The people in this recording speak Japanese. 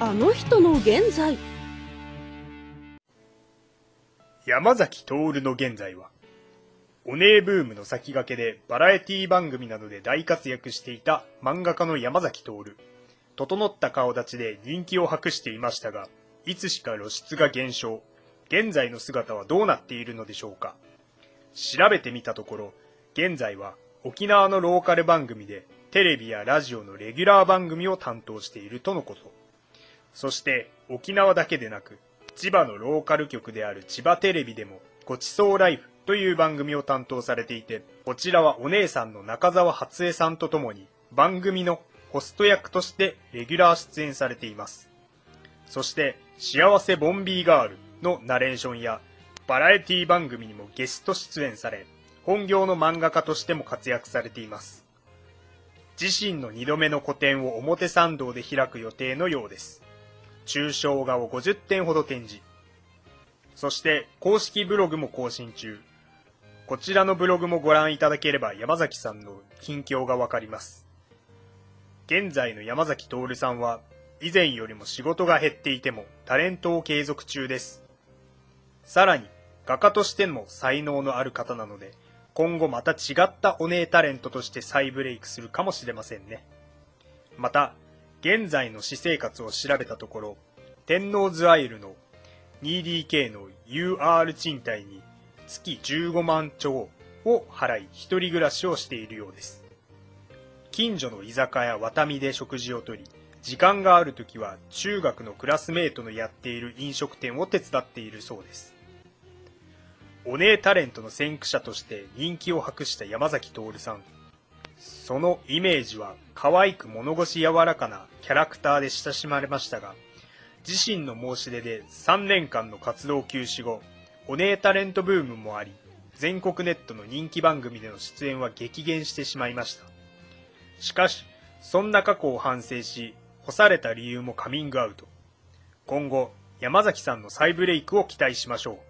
あの人の現在山崎徹の現在は、お姉ブームの先駆けでバラエティ番組などで大活躍していた漫画家の山崎徹。整った顔立ちで人気を博していましたが、いつしか露出が減少。現在の姿はどうなっているのでしょうか。調べてみたところ、現在は沖縄のローカル番組でテレビやラジオのレギュラー番組を担当しているとのこと。そして沖縄だけでなく、千葉のローカル局である千葉テレビでもごちそうライフという番組を担当されていて、こちらはお姉さんの中澤初江さんと共に番組のホスト役としてレギュラー出演されています。そして、幸せボンビーガールのナレーションや、バラエティ番組にもゲスト出演され、本業の漫画家としても活躍されています。自身の2度目の個展を表参道で開く予定のようです。抽象画を50点ほど展示。そして公式ブログも更新中。こちらのブログもご覧いただければ山崎さんの近況がわかります。現在の山崎徹さんは以前よりも仕事が減っていてもタレントを継続中です。さらに画家としても才能のある方なので今後また違ったお姉タレントとして再ブレイクするかもしれませんね。また現在の私生活を調べたところ、天王洲アイルの 2DK の UR 賃貸に月15万超を払い一人暮らしをしているようです。近所の居酒屋ワタミで食事をとり、時間がある時は中学のクラスメートのやっている飲食店を手伝っているそうです。お姉タレントの先駆者として人気を博した山崎徹さん。そのイメージは可愛く物腰柔らかなキャラクターで親しまれましたが、自身の申し出で3年間の活動休止後、お姉タレントブームもあり、全国ネットの人気番組での出演は激減してしまいました。しかし、そんな過去を反省し、干された理由もカミングアウト。今後、山崎さんの再ブレイクを期待しましょう。